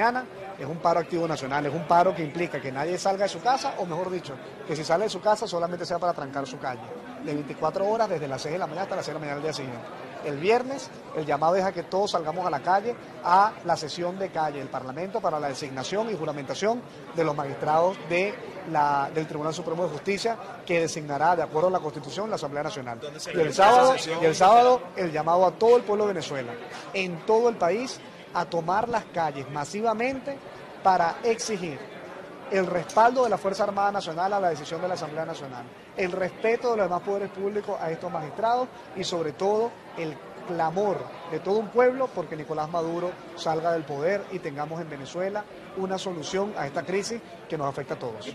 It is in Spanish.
mañana, es un paro activo nacional, es un paro que implica que nadie salga de su casa, o mejor dicho, que si sale de su casa solamente sea para trancar su calle, de 24 horas desde las 6 de la mañana hasta las 6 de la mañana del día siguiente. El viernes el llamado es a que todos salgamos a la calle a la sesión de calle del Parlamento para la designación y juramentación de los magistrados de la, del Tribunal Supremo de Justicia que designará, de acuerdo a la Constitución, la Asamblea Nacional. Y el sábado, y el sábado el llamado a todo el pueblo de Venezuela, en todo el país, a tomar las calles masivamente para exigir el respaldo de la Fuerza Armada Nacional a la decisión de la Asamblea Nacional, el respeto de los demás poderes públicos a estos magistrados y sobre todo el clamor de todo un pueblo porque Nicolás Maduro salga del poder y tengamos en Venezuela una solución a esta crisis que nos afecta a todos.